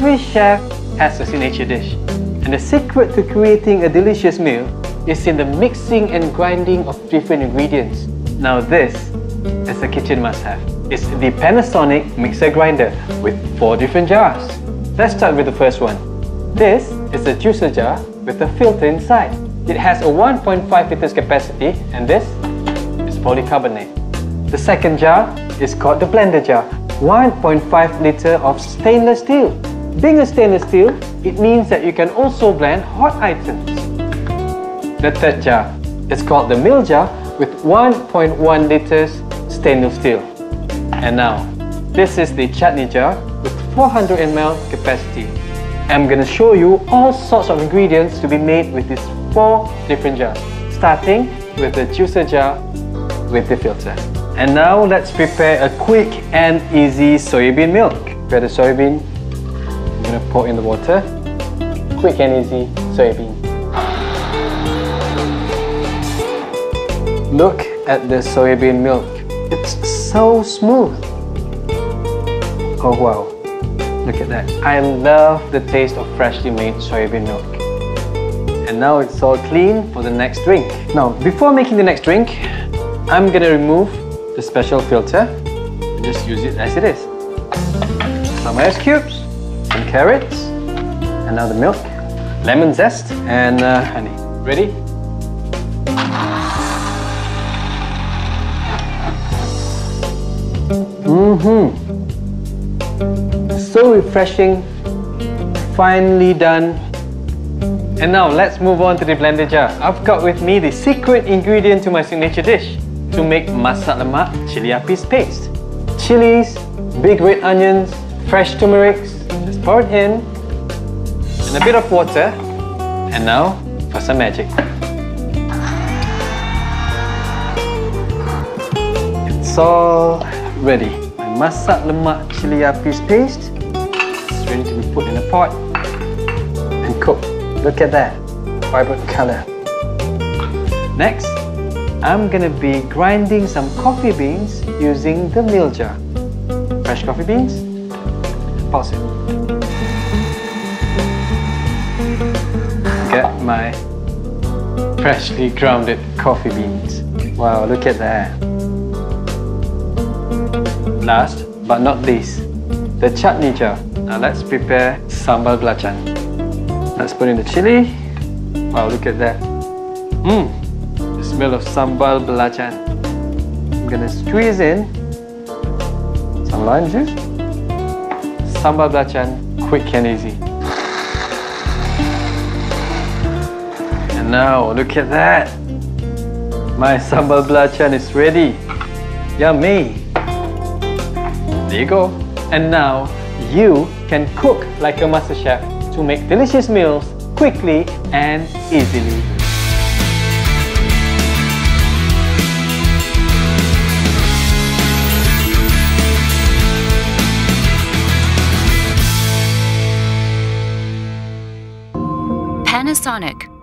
Every chef has a signature dish. And the secret to creating a delicious meal is in the mixing and grinding of different ingredients. Now this is a kitchen must-have. It's the Panasonic mixer grinder with four different jars. Let's start with the first one. This is a juicer jar with a filter inside. It has a 1.5 liters capacity and this is polycarbonate. The second jar is called the blender jar, 1.5 liter of stainless steel. Being a stainless steel, it means that you can also blend hot items. The third jar is called the mill jar with 1.1 liters stainless steel. And now, this is the chutney jar with 400 ml capacity. I'm gonna show you all sorts of ingredients to be made with these four different jars, starting with the juicer jar with the filter. And now let's prepare a quick and easy soybean milk. Prepare the soybean gonna pour in the water. Quick and easy soybean. Look at the soybean milk. It's so smooth. Oh wow. Look at that. I love the taste of freshly made soybean milk. And now it's all clean for the next drink. Now, before making the next drink, I'm gonna remove the special filter and just use it as it is. Some ice cubes, carrots, the milk, lemon zest, and uh, honey. Ready? Mm-hmm. So refreshing, finely done. And now let's move on to the blender jar. I've got with me the secret ingredient to my signature dish to make masak lemak chili paste. Chilies, big red onions, fresh turmerics, just pour it in, and a bit of water. And now for some magic. It's all ready. My masak lemak chili apis paste is ready to be put in a pot and cooked. Look at that, vibrant color. Next, I'm gonna be grinding some coffee beans using the mill jar. Fresh coffee beans, pause it. My freshly grounded coffee beans. Wow, look at that. Last but not least, the chutney jar. Now let's prepare sambal belacan. Let's put in the chili. Wow, look at that. Mmm, the smell of sambal belacan. I'm gonna squeeze in some lime juice. Sambal belacan, quick and easy. Now, look at that. My sambal belacan is ready. Yummy. There you go. And now, you can cook like a master chef to make delicious meals quickly and easily. Panasonic